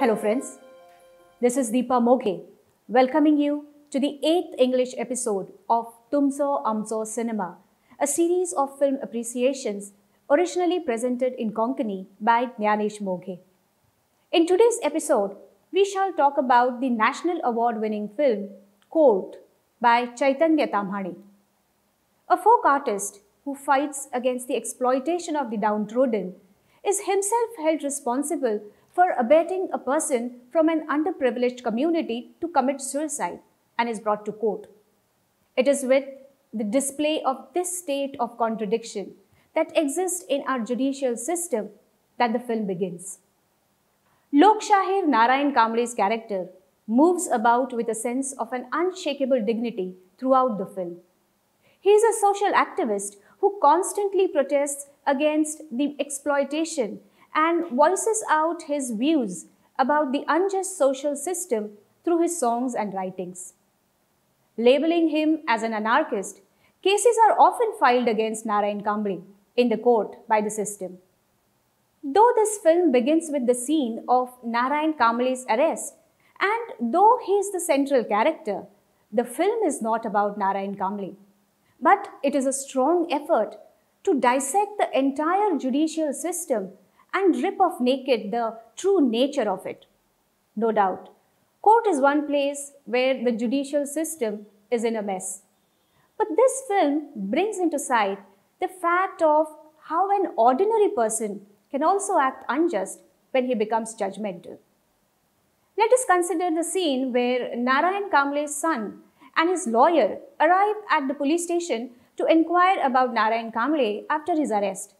Hello, friends. This is Deepa Moghe, welcoming you to the eighth English episode of Tumcho Amcho Cinema, a series of film appreciations originally presented in Konkani by Jnanesh Moghe. In today's episode, we shall talk about the national award winning film Court by Chaitanya Tamhane. A folk artist who fights against the exploitation of the downtrodden is himself held responsible for abating a person from an underprivileged community to commit suicide and is brought to court. It is with the display of this state of contradiction that exists in our judicial system that the film begins. Lokshahir Narayan Kamble's character moves about with a sense of an unshakable dignity throughout the film. He is a social activist who constantly protests against the exploitation and voices out his views about the unjust social system through his songs and writings. Labeling him as an anarchist, cases are often filed against Narayan Kamble in the court by the system. Though this film begins with the scene of Narayan Kamble's arrest, and though he is the central character, the film is not about Narayan Kamble, but it is a strong effort to dissect the entire judicial system and rip off naked the true nature of it. No doubt, court is one place where the judicial system is in a mess. But this film brings into sight the fact of how an ordinary person can also act unjust when he becomes judgmental. Let us consider the scene where Narayan Kamble's son and his lawyer arrive at the police station to inquire about Narayan Kamble after his arrest.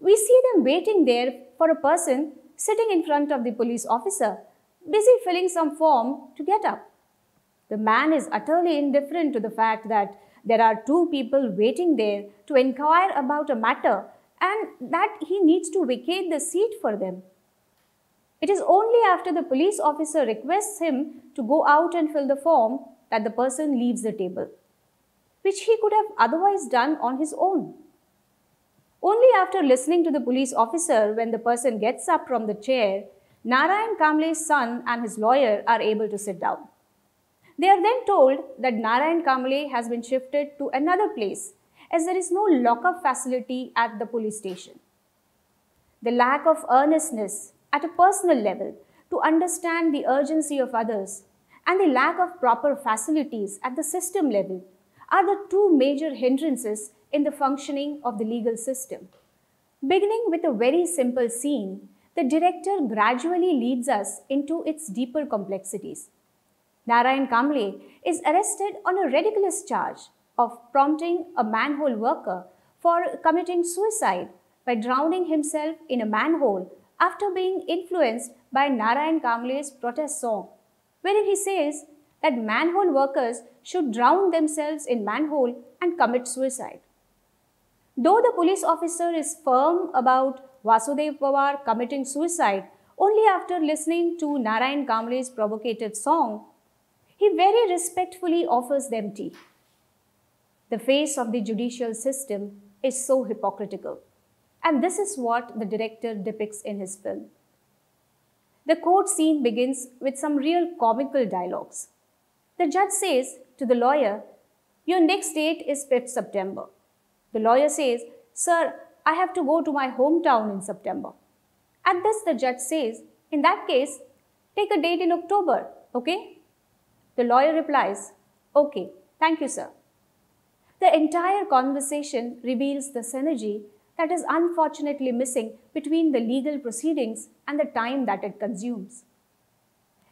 We see them waiting there for a person sitting in front of the police officer, busy filling some form to get up. The man is utterly indifferent to the fact that there are two people waiting there to inquire about a matter and that he needs to vacate the seat for them. It is only after the police officer requests him to go out and fill the form that the person leaves the table, which he could have otherwise done on his own. Only after listening to the police officer, when the person gets up from the chair, Narayan Kamble's son and his lawyer are able to sit down. They are then told that Narayan Kamble has been shifted to another place as there is no lockup facility at the police station. The lack of earnestness at a personal level to understand the urgency of others and the lack of proper facilities at the system level are the two major hindrances in the functioning of the legal system. Beginning with a very simple scene, the director gradually leads us into its deeper complexities. Narayan Kamble is arrested on a ridiculous charge of prompting a manhole worker for committing suicide by drowning himself in a manhole after being influenced by Narayan Kamble's protest song, wherein he says that manhole workers should drown themselves in manhole and commit suicide. Though the police officer is firm about Vasudev Pawar committing suicide only after listening to Narayan Kamble's provocative song, he very respectfully offers them tea. The face of the judicial system is so hypocritical. And this is what the director depicts in his film. The court scene begins with some real comical dialogues. The judge says to the lawyer, Your next date is 5th September. The lawyer says, Sir, I have to go to my hometown in September. At this, the judge says, In that case, take a date in October, okay? The lawyer replies, Okay, thank you, sir. The entire conversation reveals the synergy that is unfortunately missing between the legal proceedings and the time that it consumes.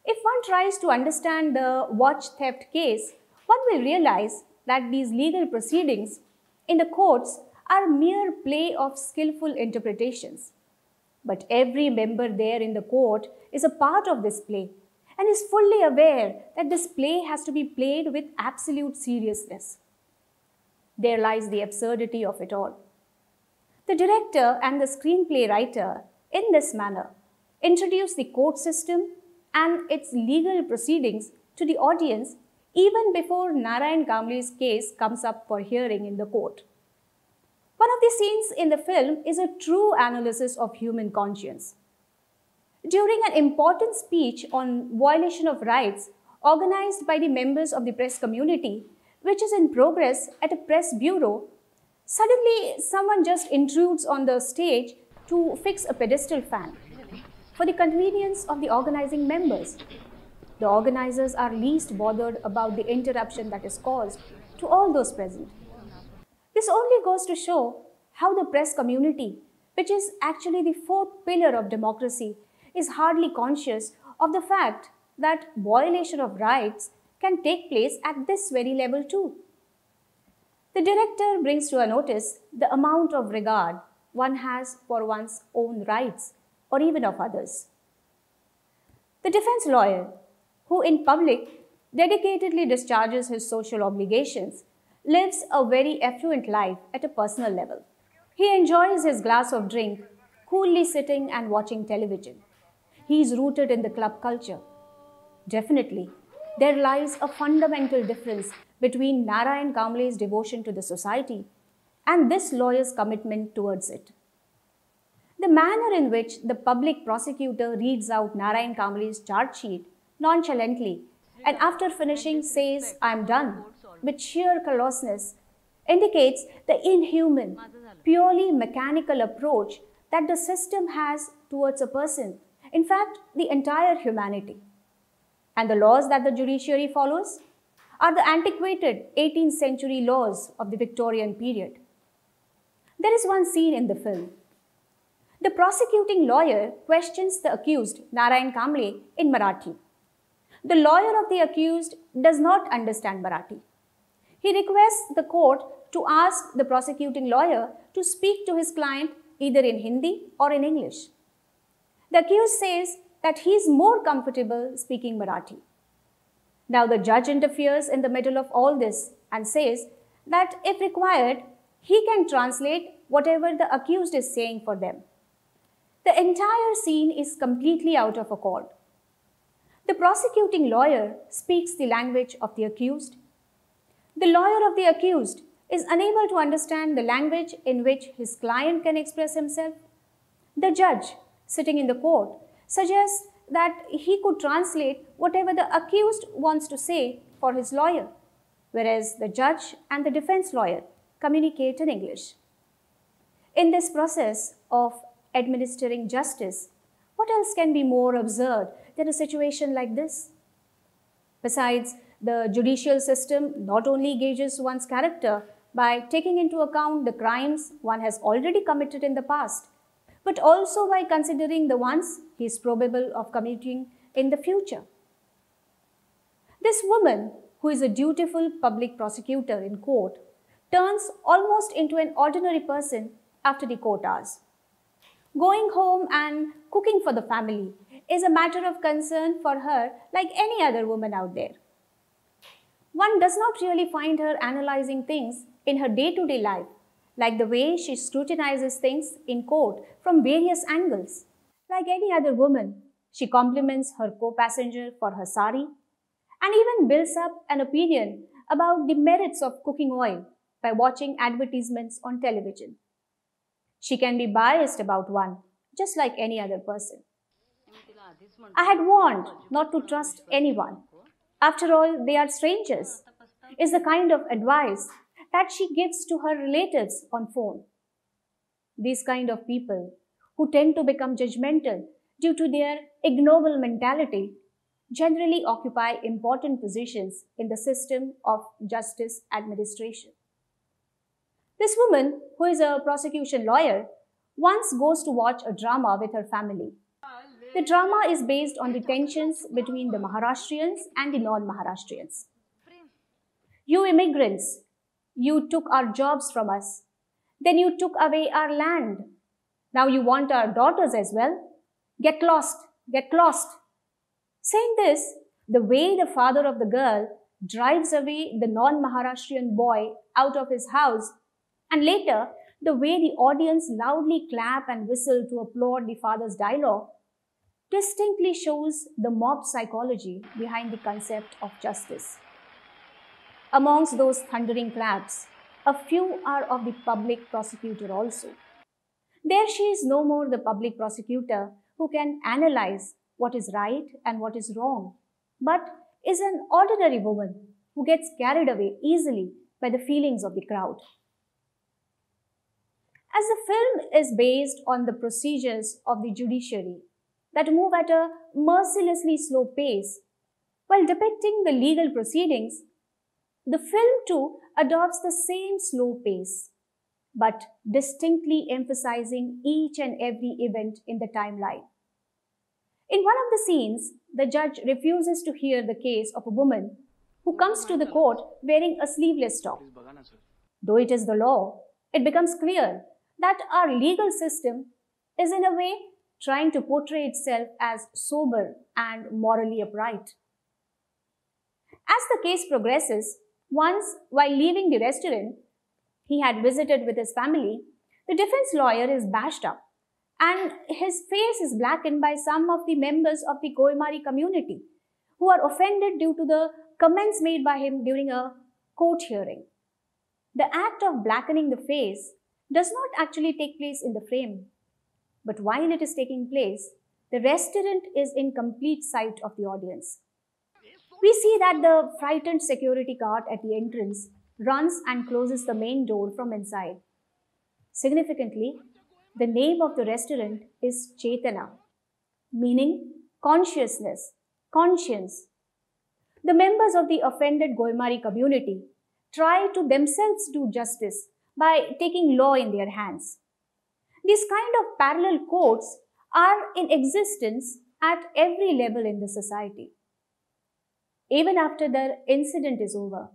If one tries to understand the watch theft case, one will realize that these legal proceedings in the courts are mere play of skillful interpretations. But every member there in the court is a part of this play and is fully aware that this play has to be played with absolute seriousness. There lies the absurdity of it all. The director and the screenplay writer, in this manner, introduce the court system and its legal proceedings to the audience even before Narayan Kamble's case comes up for hearing in the court. One of the scenes in the film is a true analysis of human conscience. During an important speech on violation of rights organized by the members of the press community, which is in progress at a press bureau, suddenly someone just intrudes on the stage to fix a pedestal fan for the convenience of the organizing members. The organizers are least bothered about the interruption that is caused to all those present. This only goes to show how the press community, which is actually the fourth pillar of democracy, is hardly conscious of the fact that violation of rights can take place at this very level too. The director brings to a notice the amount of regard one has for one's own rights or even of others. The defense lawyer, who in public dedicatedly discharges his social obligations, lives a very affluent life at a personal level. He enjoys his glass of drink, coolly sitting and watching television. He is rooted in the club culture. Definitely, there lies a fundamental difference between Narayan Kamble's devotion to the society and this lawyer's commitment towards it. The manner in which the public prosecutor reads out Narayan Kamble's charge sheet nonchalantly and after finishing says, I am done, with sheer callousness, indicates the inhuman, purely mechanical approach that the system has towards a person, in fact, the entire humanity. And the laws that the judiciary follows are the antiquated 18th century laws of the Victorian period. There is one scene in the film the prosecuting lawyer questions the accused, Narayan Kamble, in Marathi. The lawyer of the accused does not understand Marathi. He requests the court to ask the prosecuting lawyer to speak to his client either in Hindi or in English. The accused says that he is more comfortable speaking Marathi. Now the judge interferes in the middle of all this and says that if required, he can translate whatever the accused is saying for them. The entire scene is completely out of accord. The prosecuting lawyer speaks the language of the accused. The lawyer of the accused is unable to understand the language in which his client can express himself. The judge, sitting in the court, suggests that he could translate whatever the accused wants to say for his lawyer, whereas the judge and the defense lawyer communicate in English. In this process of administering justice. What else can be more absurd than a situation like this? Besides, the judicial system not only gauges one's character by taking into account the crimes one has already committed in the past, but also by considering the ones he is probable of committing in the future. This woman, who is a dutiful public prosecutor in court, turns almost into an ordinary person after the court hours. Going home and cooking for the family is a matter of concern for her like any other woman out there. One does not really find her analyzing things in her day to day life, like the way she scrutinizes things in court from various angles. Like any other woman, she compliments her co passenger for her sari and even builds up an opinion about the merits of cooking oil by watching advertisements on television. She can be biased about one, just like any other person. I had warned not to trust anyone. After all, they are strangers, is the kind of advice that she gives to her relatives on phone. These kind of people who tend to become judgmental due to their ignoble mentality generally occupy important positions in the system of justice administration. This woman, who is a prosecution lawyer, once goes to watch a drama with her family. The drama is based on the tensions between the Maharashtrians and the non-Maharashtrians. You immigrants, you took our jobs from us. Then you took away our land. Now you want our daughters as well. Get lost, get lost. Saying this, the way the father of the girl drives away the non-Maharashtrian boy out of his house and later, the way the audience loudly clap and whistle to applaud the father's dialogue distinctly shows the mob psychology behind the concept of justice. Amongst those thundering claps, a few are of the public prosecutor also. There she is no more the public prosecutor who can analyze what is right and what is wrong, but is an ordinary woman who gets carried away easily by the feelings of the crowd. As the film is based on the procedures of the judiciary that move at a mercilessly slow pace, while depicting the legal proceedings, the film too adopts the same slow pace, but distinctly emphasizing each and every event in the timeline. In one of the scenes, the judge refuses to hear the case of a woman who comes to the court wearing a sleeveless top. Though it is the law, it becomes clear that our legal system is in a way trying to portray itself as sober and morally upright. As the case progresses, once while leaving the restaurant he had visited with his family, the defense lawyer is bashed up and his face is blackened by some of the members of the Goimari community who are offended due to the comments made by him during a court hearing. The act of blackening the face does not actually take place in the frame, but while it is taking place, the restaurant is in complete sight of the audience. We see that the frightened security guard at the entrance runs and closes the main door from inside. Significantly, the name of the restaurant is Chetana, meaning consciousness, conscience. The members of the offended Goimari community try to themselves do justice by taking law in their hands. These kind of parallel courts are in existence at every level in the society. Even after the incident is over,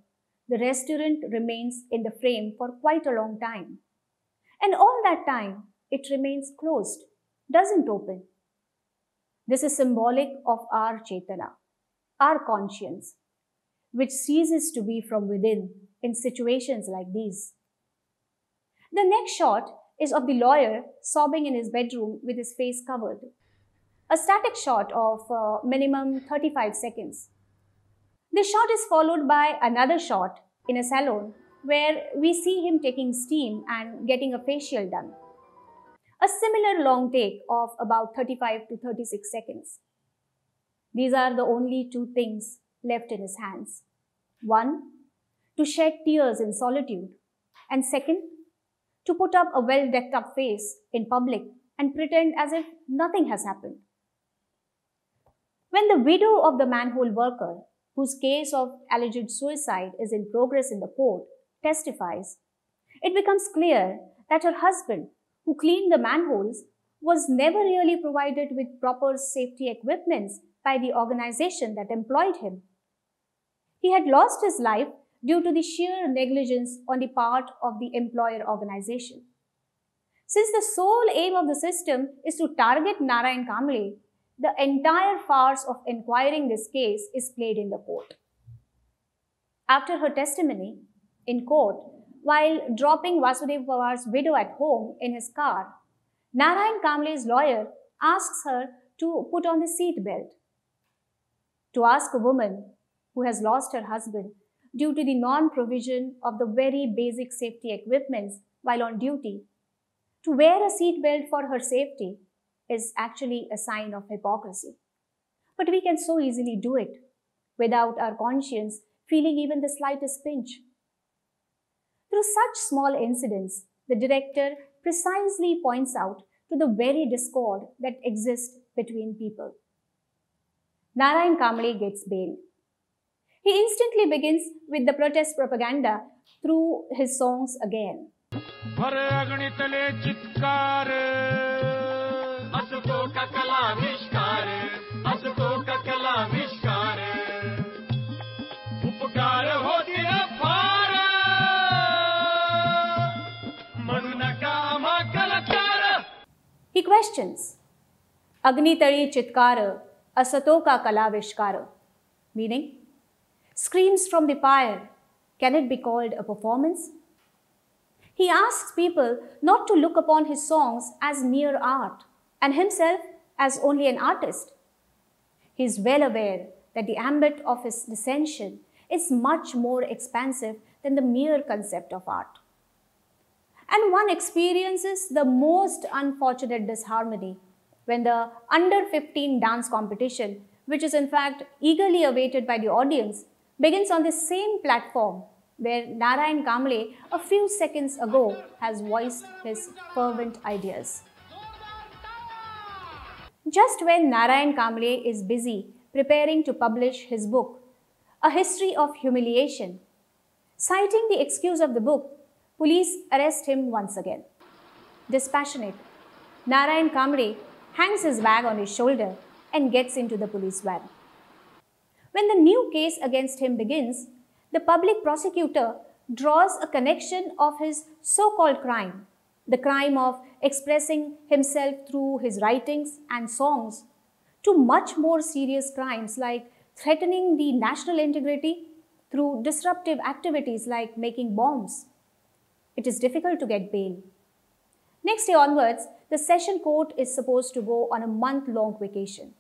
the restaurant remains in the frame for quite a long time. And all that time, it remains closed, doesn't open. This is symbolic of our Chetana, our conscience, which ceases to be from within in situations like these. The next shot is of the lawyer sobbing in his bedroom with his face covered. A static shot of uh, minimum 35 seconds. This shot is followed by another shot in a salon where we see him taking steam and getting a facial done a similar long take of about 35 to 36 seconds. These are the only two things left in his hands. One, to shed tears in solitude, and second, to put up a well decked up face in public and pretend as if nothing has happened. When the widow of the manhole worker, whose case of alleged suicide is in progress in the court, testifies, it becomes clear that her husband who cleaned the manholes was never really provided with proper safety equipments by the organization that employed him. He had lost his life due to the sheer negligence on the part of the employer organization. Since the sole aim of the system is to target Narayan Kamble, the entire farce of inquiring this case is played in the court. After her testimony in court, while dropping Vasudev Pawar's widow at home in his car, Narayan Kamble's lawyer asks her to put on the seat belt. To ask a woman who has lost her husband due to the non-provision of the very basic safety equipments while on duty, to wear a seat belt for her safety is actually a sign of hypocrisy. But we can so easily do it without our conscience feeling even the slightest pinch. Through such small incidents, the director precisely points out to the very discord that exists between people. Narayan Kamble gets bail. He instantly begins with the protest propaganda through his songs again. He questions, Agnitari Chitkara, Asatoka Kalavishkara, meaning, screams from the pyre, can it be called a performance? He asks people not to look upon his songs as mere art and himself as only an artist. He is well aware that the ambit of his dissension is much more expansive than the mere concept of art and one experiences the most unfortunate disharmony when the under 15 dance competition, which is in fact eagerly awaited by the audience, begins on the same platform where Narayan Kamble a few seconds ago has voiced his fervent ideas. Just when Narayan Kamble is busy preparing to publish his book, A History of Humiliation, citing the excuse of the book, police arrest him once again. Dispassionate, Narayan Kamble hangs his bag on his shoulder and gets into the police van. When the new case against him begins, the public prosecutor draws a connection of his so-called crime, the crime of expressing himself through his writings and songs, to much more serious crimes like threatening the national integrity through disruptive activities like making bombs. It is difficult to get bail. Next day onwards, the session court is supposed to go on a month-long vacation.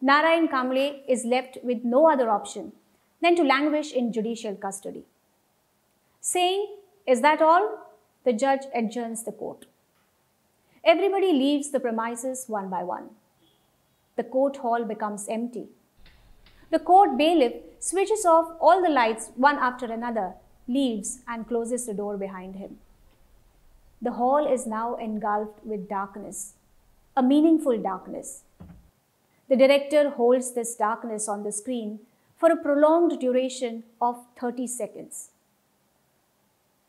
Narayan Kamble is left with no other option than to languish in judicial custody. Saying, is that all? The judge adjourns the court. Everybody leaves the premises one by one. The court hall becomes empty. The court bailiff switches off all the lights one after another, leaves and closes the door behind him. The hall is now engulfed with darkness, a meaningful darkness. The director holds this darkness on the screen for a prolonged duration of 30 seconds.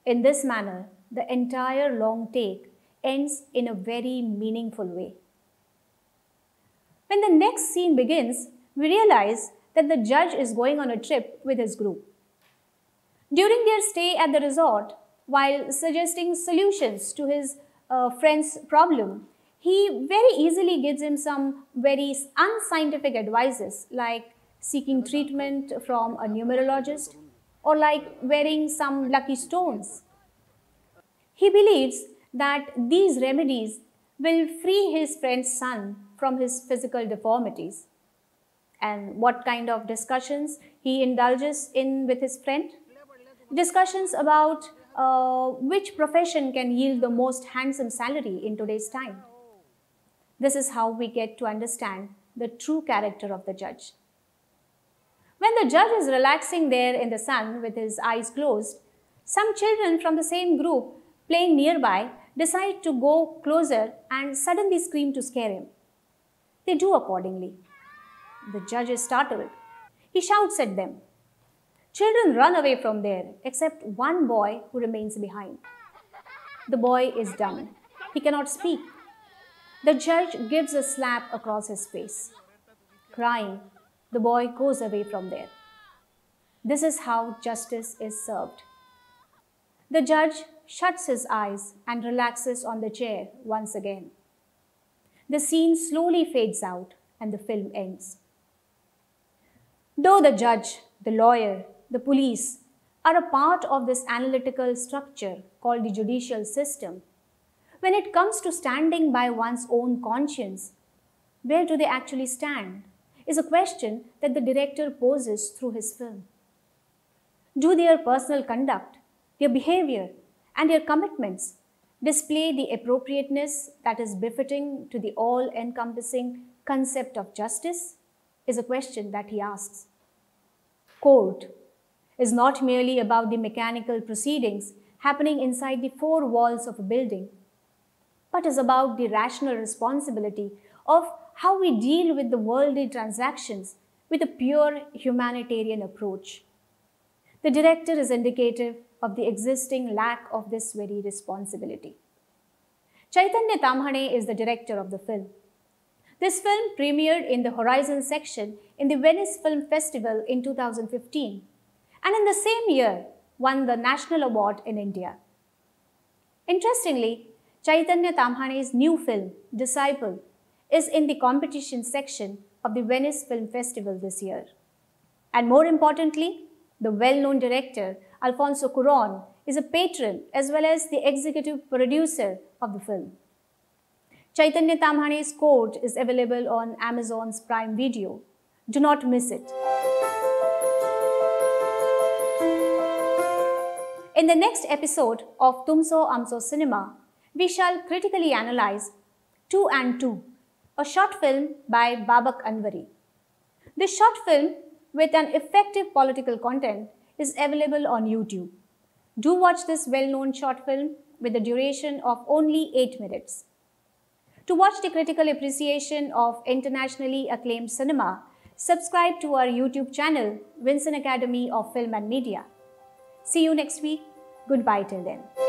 In this manner, the entire long take ends in a very meaningful way. When the next scene begins, we realize that the judge is going on a trip with his group. During their stay at the resort, while suggesting solutions to his uh, friend's problem, he very easily gives him some very unscientific advices like seeking treatment from a numerologist or like wearing some lucky stones. He believes that these remedies will free his friend's son from his physical deformities. And what kind of discussions he indulges in with his friend? Discussions about uh, which profession can yield the most handsome salary in today's time. This is how we get to understand the true character of the judge. When the judge is relaxing there in the sun with his eyes closed, some children from the same group playing nearby decide to go closer and suddenly scream to scare him. They do accordingly. The judge is startled. He shouts at them. Children run away from there, except one boy who remains behind. The boy is dumb. He cannot speak. The judge gives a slap across his face. Crying, the boy goes away from there. This is how justice is served. The judge shuts his eyes and relaxes on the chair once again. The scene slowly fades out and the film ends. Though the judge, the lawyer, the police are a part of this analytical structure called the judicial system, when it comes to standing by one's own conscience, where do they actually stand? Is a question that the director poses through his film. Do their personal conduct, their behavior, and their commitments display the appropriateness that is befitting to the all encompassing concept of justice? Is a question that he asks. Court is not merely about the mechanical proceedings happening inside the four walls of a building but is about the rational responsibility of how we deal with the worldly transactions with a pure humanitarian approach. The director is indicative of the existing lack of this very responsibility. Chaitanya Tamhane is the director of the film. This film premiered in the Horizon section in the Venice Film Festival in 2015 and in the same year won the National Award in India. Interestingly, Chaitanya Tamhane's new film, Disciple, is in the competition section of the Venice Film Festival this year. And more importantly, the well-known director, Alfonso Cuarón, is a patron as well as the executive producer of the film. Chaitanya Tamhane's Court is available on Amazon's Prime Video. Do not miss it. In the next episode of Tumcho Amcho Cinema, we shall critically analyze 2 and 2, a short film by Babak Anvari. This short film, with an effective political content, is available on YouTube. Do watch this well known short film with a duration of only 8 minutes. To watch the critical appreciation of internationally acclaimed cinema, subscribe to our YouTube channel, Vinsan Academy of Film and Media. See you next week. Goodbye till then.